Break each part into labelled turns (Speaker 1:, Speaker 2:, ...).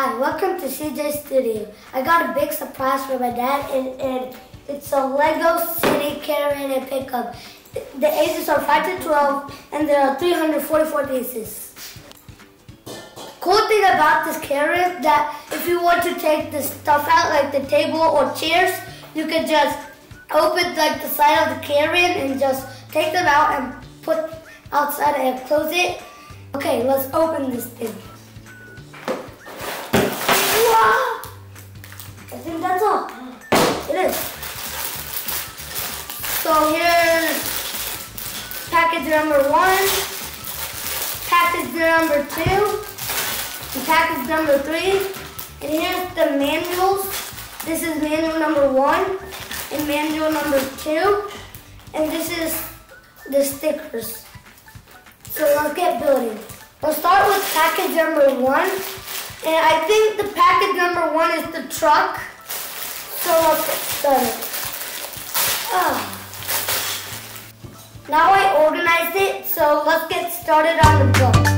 Speaker 1: Hi, welcome to CJ Studio. I got a big surprise for my dad, and, and it's a Lego City Caravan and Pickup. The ages are 5 to 12, and there are 344 pieces. Cool thing about this caravan is that if you want to take the stuff out, like the table or chairs, you can just open like the side of the caravan and just take them out and put outside and close it. Okay, let's open this thing. I think that's all. It is. So here's package number one, package number two, and package number three. And here's the manuals. This is manual number one and manual number two. And this is the stickers. So let's get building. We'll start with package number one. And I think the package number one is the truck. So let's get started. Ah. Now I organized it, so let's get started on the book.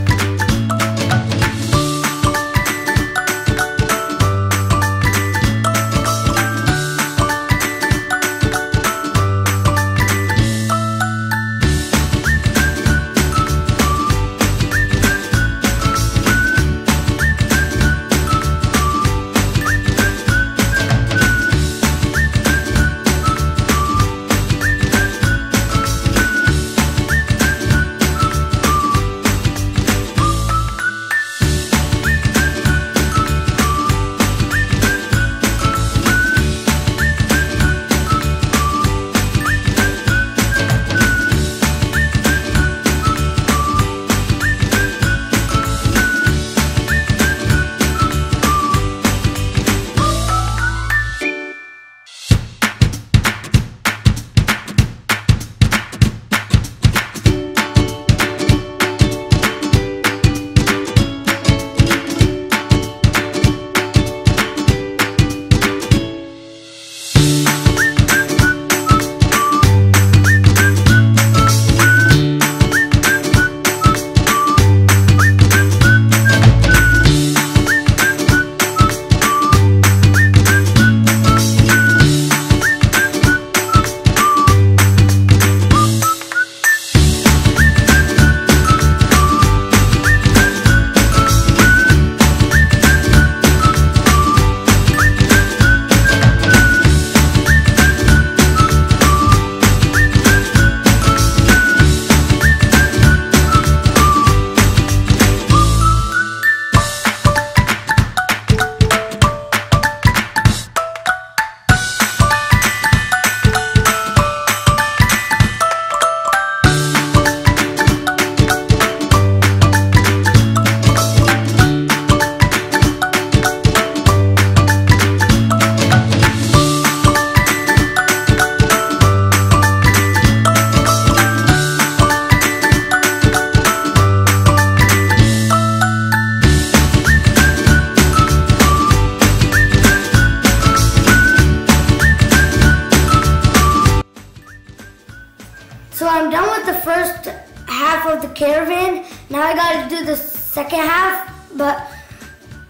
Speaker 1: So I'm done with the first half of the caravan. Now I gotta do the second half, but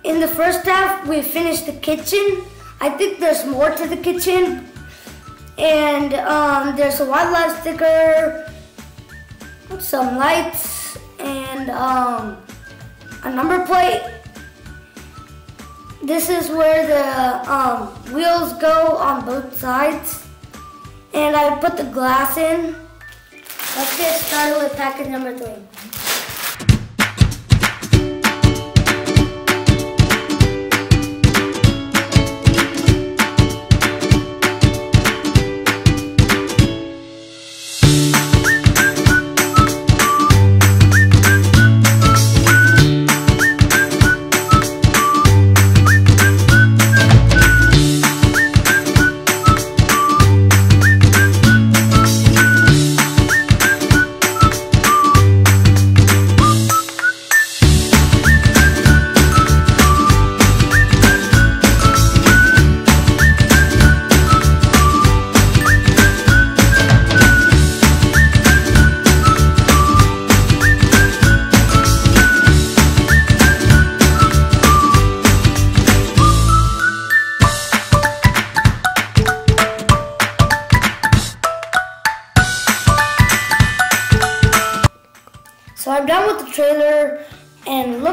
Speaker 1: in the first half, we finished the kitchen. I think there's more to the kitchen. And um, there's a wildlife sticker, some lights, and um, a number plate. This is where the um, wheels go on both sides. And I put the glass in. Let's get started with package number three.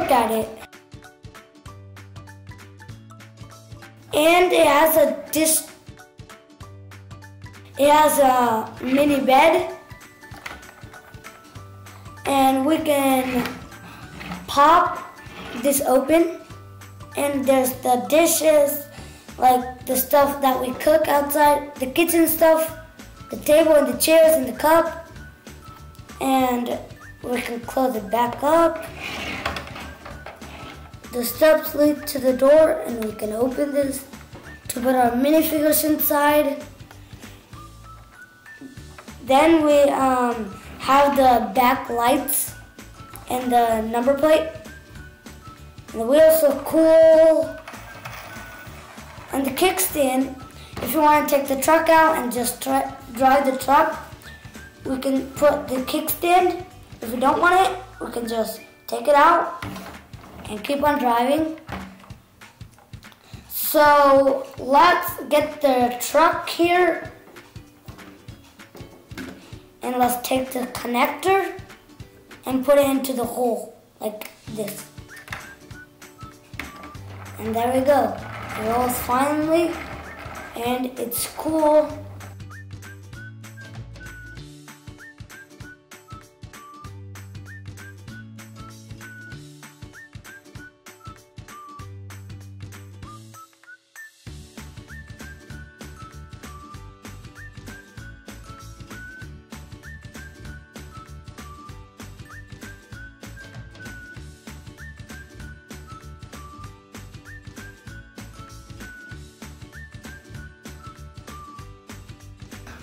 Speaker 1: Look at it. And it has a dish. It has a mini bed. And we can pop this open. And there's the dishes, like the stuff that we cook outside, the kitchen stuff, the table and the chairs and the cup. And we can close it back up. The steps lead to the door and we can open this to put our minifigures inside. Then we um, have the back lights and the number plate. And the wheels look cool. And the kickstand, if you want to take the truck out and just try, drive the truck, we can put the kickstand. If we don't want it, we can just take it out and keep on driving. So let's get the truck here and let's take the connector and put it into the hole like this. And there we go. It rolls finally and it's cool.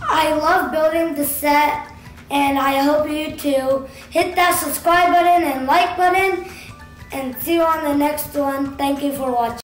Speaker 1: I love building the set and I hope you too. Hit that subscribe button and like button and see you on the next one. Thank you for watching.